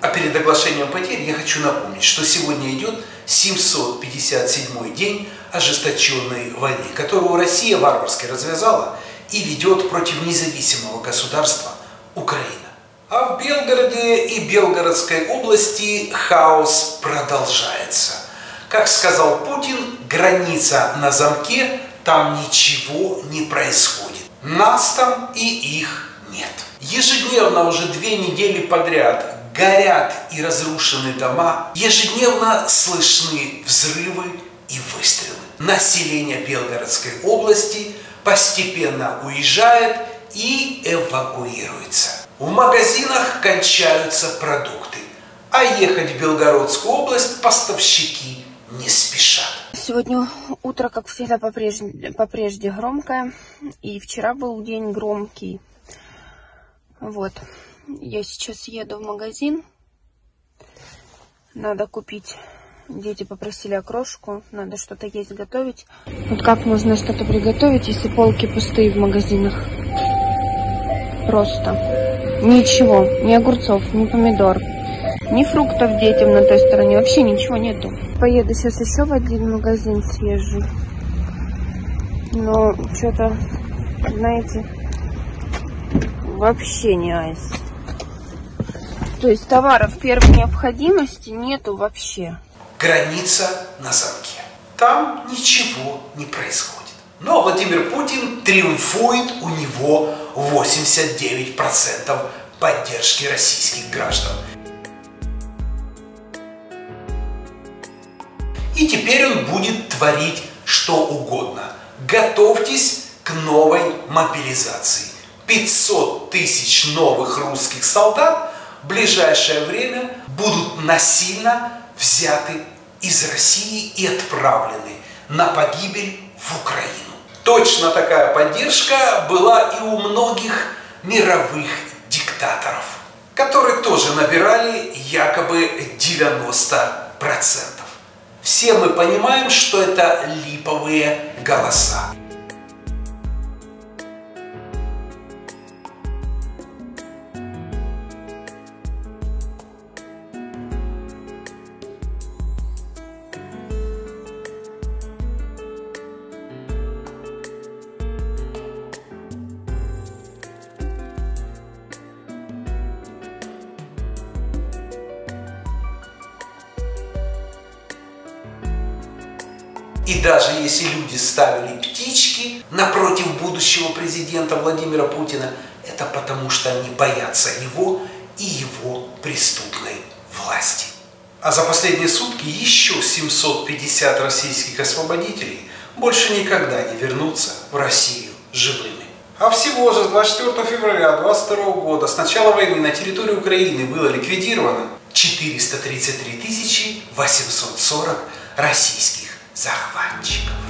А перед оглашением потерь я хочу напомнить, что сегодня идет 757 день ожесточенной войны, которую Россия варварски развязала и ведет против независимого государства Украина. А в Белгороде и Белгородской области хаос продолжается. Как сказал Путин, граница на замке, там ничего не происходит. Нас там и их нет. Ежедневно уже две недели подряд горят и разрушены дома, ежедневно слышны взрывы и выстрелы. Население Белгородской области постепенно уезжает и эвакуируется. В магазинах кончаются продукты, а ехать в Белгородскую область поставщики не спешат. Сегодня утро, как всегда, по-прежде, по-прежде громкое. И вчера был день громкий. Вот. Я сейчас еду в магазин. Надо купить. Дети попросили окрошку. Надо что-то есть, готовить. Вот как можно что-то приготовить, если полки пустые в магазинах? Просто. Ничего. Ни огурцов, ни помидор. Ни фруктов детям на той стороне. Вообще ничего нету. Поеду сейчас еще в один магазин съезжу. Но что-то, знаете, вообще не айс. То есть товаров первой необходимости нету вообще. Граница на замке. Там ничего не происходит. Но Владимир Путин триумфует, у него 89% поддержки российских граждан. И теперь он будет творить что угодно. Готовьтесь к новой мобилизации. 500 тысяч новых русских солдат в ближайшее время будут насильно взяты из России и отправлены на погибель в Украину. Точно такая поддержка была и у многих мировых диктаторов, которые тоже набирали якобы 90%. Все мы понимаем, что это липовые голоса. И даже если люди ставили птички напротив будущего президента Владимира Путина, это потому что они боятся его и его преступной власти. А за последние сутки еще 750 российских освободителей больше никогда не вернутся в Россию живыми. А всего же с 24 февраля 2022 года с начала войны на территории Украины было ликвидировано 433 840 российских захватчиков.